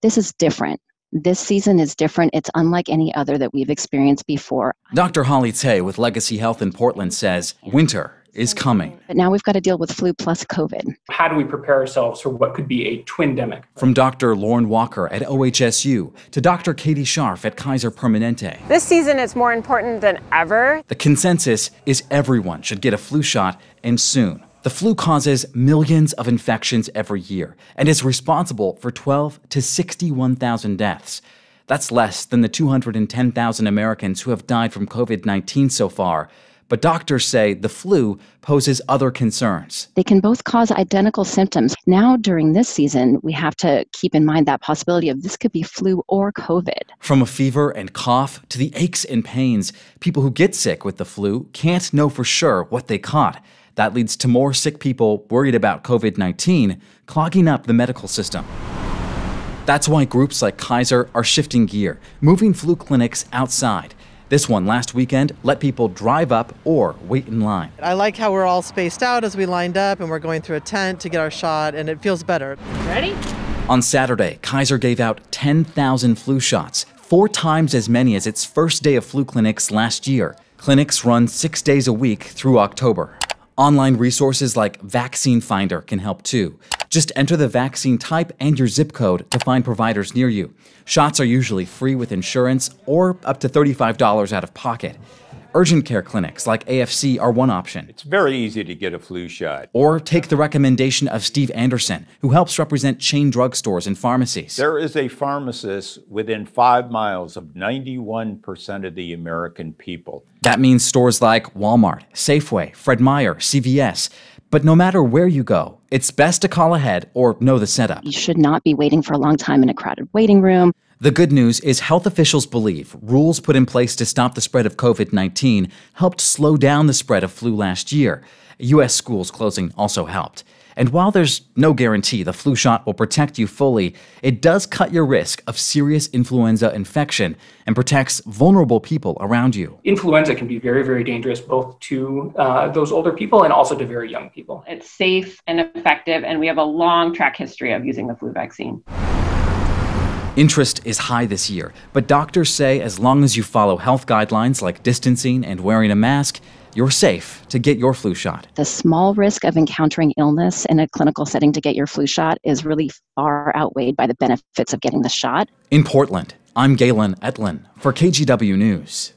This is different. This season is different. It's unlike any other that we've experienced before. Dr. Holly Tse with Legacy Health in Portland says winter is coming. But now we've got to deal with flu plus COVID. How do we prepare ourselves for what could be a twindemic? From Dr. Lauren Walker at OHSU to Dr. Katie Sharff at Kaiser Permanente. This season is more important than ever. The consensus is everyone should get a flu shot and soon. The flu causes millions of infections every year and is responsible for 12 to 61,000 deaths. That's less than the 210,000 Americans who have died from COVID 19 so far. But doctors say the flu poses other concerns. They can both cause identical symptoms. Now, during this season, we have to keep in mind that possibility of this could be flu or COVID. From a fever and cough to the aches and pains, people who get sick with the flu can't know for sure what they caught. That leads to more sick people worried about COVID 19 clogging up the medical system. That's why groups like Kaiser are shifting gear, moving flu clinics outside. This one last weekend let people drive up or wait in line. I like how we're all spaced out as we lined up and we're going through a tent to get our shot, and it feels better. Ready? On Saturday, Kaiser gave out 10,000 flu shots, four times as many as its first day of flu clinics last year. Clinics run six days a week through October. Online resources like Vaccine Finder can help too. Just enter the vaccine type and your zip code to find providers near you. Shots are usually free with insurance or up to $35 out of pocket. Urgent care clinics like AFC are one option. It's very easy to get a flu shot. Or take the recommendation of Steve Anderson, who helps represent chain drugstores and pharmacies. There is a pharmacist within five miles of 91% of the American people. That means stores like Walmart, Safeway, Fred Meyer, CVS. But no matter where you go, it's best to call ahead or know the setup. You should not be waiting for a long time in a crowded waiting room. The good news is health officials believe rules put in place to stop the spread of COVID 19 helped slow down the spread of flu last year. U.S. schools closing also helped. And while there's no guarantee the flu shot will protect you fully, it does cut your risk of serious influenza infection and protects vulnerable people around you. Influenza can be very, very dangerous both to uh, those older people and also to very young people. It's safe and effective, and we have a long track history of using the flu vaccine. Interest is high this year, but doctors say as long as you follow health guidelines like distancing and wearing a mask, you're safe to get your flu shot. The small risk of encountering illness in a clinical setting to get your flu shot is really far outweighed by the benefits of getting the shot. In Portland, I'm Galen Ettlin for KGW News.